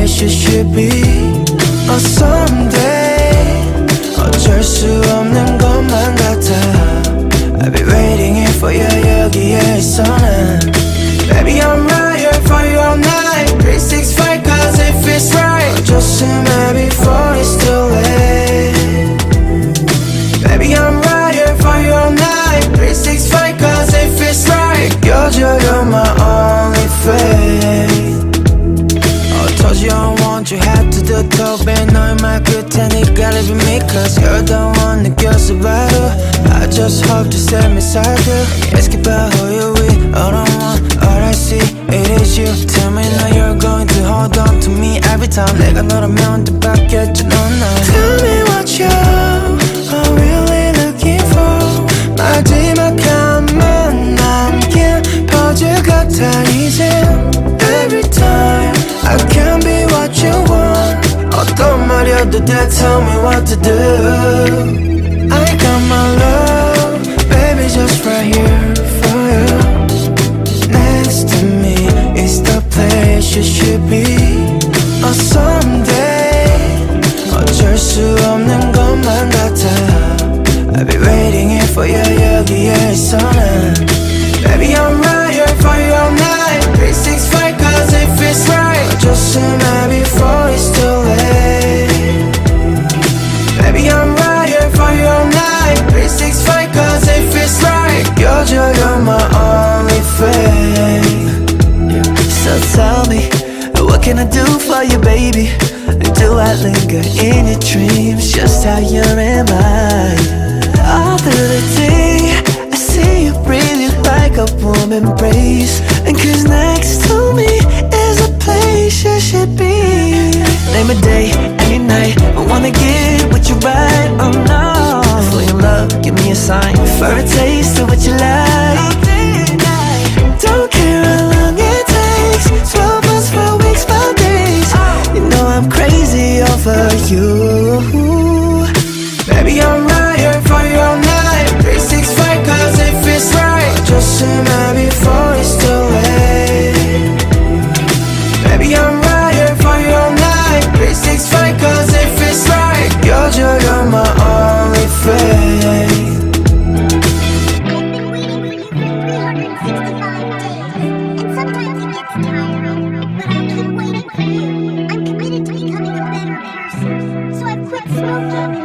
wish it should be. Or someday, or just to. 말끝 테니까 live with me Cause you're the one 느껴서 바로 I just hope to set me aside Ask about who you with All I want, all I see. It is you Tell me now you're going to hold on to me every time. 내가 너라면 더 바뀌었지 no. Tell me what you tell me what to do can I do for you, baby? Do I linger in your dreams, just how you're in mine? All through the day, I see you breathing like a warm embrace. And cause next to me is a place you should be. Name a day, you. Baby I'm right smoked up.